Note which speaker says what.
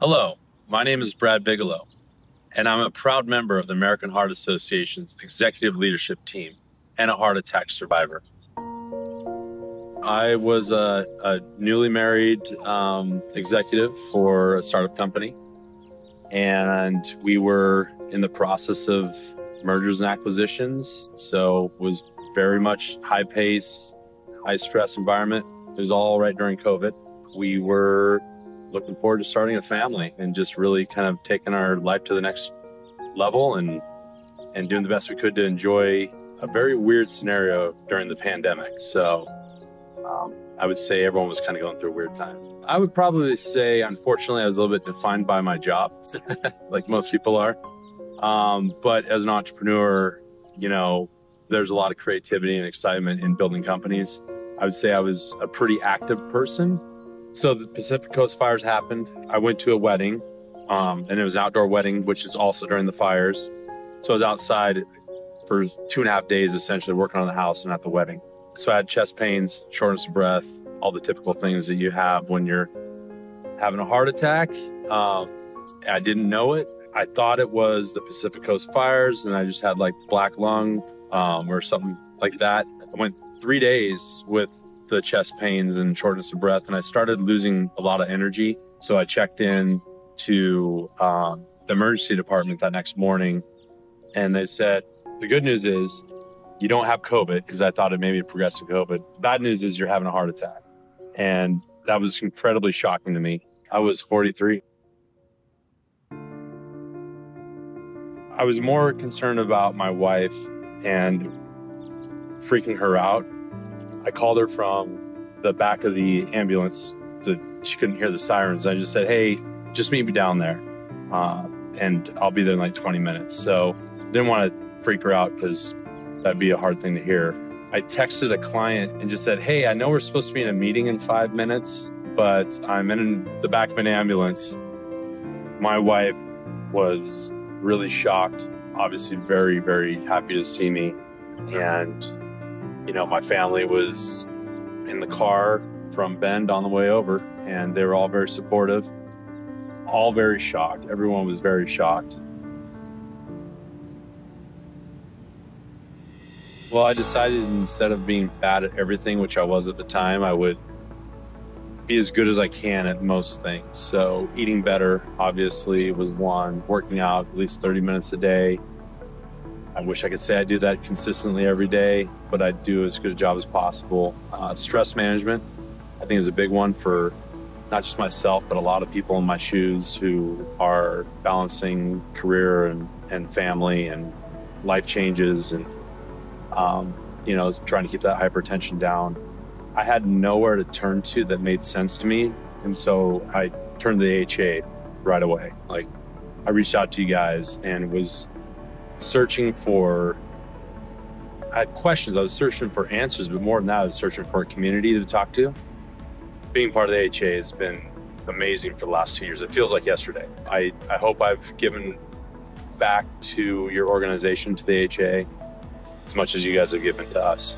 Speaker 1: Hello, my name is Brad Bigelow, and I'm a proud member of the American Heart Association's executive leadership team and a heart attack survivor. I was a, a newly married um, executive for a startup company, and we were in the process of mergers and acquisitions. So was very much high pace, high stress environment. It was all right during COVID. We were looking forward to starting a family and just really kind of taking our life to the next level and and doing the best we could to enjoy a very weird scenario during the pandemic. So um, I would say everyone was kind of going through a weird time. I would probably say, unfortunately, I was a little bit defined by my job, like most people are. Um, but as an entrepreneur, you know, there's a lot of creativity and excitement in building companies. I would say I was a pretty active person. So the Pacific Coast fires happened. I went to a wedding, um, and it was an outdoor wedding, which is also during the fires. So I was outside for two and a half days, essentially working on the house and at the wedding. So I had chest pains, shortness of breath, all the typical things that you have when you're having a heart attack. Um, I didn't know it. I thought it was the Pacific Coast fires, and I just had like black lung um, or something like that. I went three days with the chest pains and shortness of breath, and I started losing a lot of energy. So I checked in to um, the emergency department that next morning, and they said the good news is you don't have COVID because I thought it may be a progressive COVID. Bad news is you're having a heart attack, and that was incredibly shocking to me. I was 43. I was more concerned about my wife and freaking her out. I called her from the back of the ambulance. She couldn't hear the sirens. I just said, "Hey, just meet me down there, uh, and I'll be there in like 20 minutes." So didn't want to freak her out because that'd be a hard thing to hear. I texted a client and just said, "Hey, I know we're supposed to be in a meeting in five minutes, but I'm in the back of an ambulance." My wife was really shocked, obviously very, very happy to see me. And, you know, my family was in the car from Bend on the way over, and they were all very supportive, all very shocked. Everyone was very shocked. Well, I decided instead of being bad at everything, which I was at the time, I would be as good as I can at most things. So, eating better, obviously, was one. Working out at least 30 minutes a day. I wish I could say I do that consistently every day, but I do as good a job as possible. Uh, stress management, I think, is a big one for not just myself, but a lot of people in my shoes who are balancing career and, and family and life changes and, um, you know, trying to keep that hypertension down I had nowhere to turn to that made sense to me. And so I turned to the AHA right away. Like I reached out to you guys and was searching for I had questions. I was searching for answers, but more than that, I was searching for a community to talk to. Being part of the AHA has been amazing for the last two years. It feels like yesterday. I, I hope I've given back to your organization, to the AHA, as much as you guys have given to us.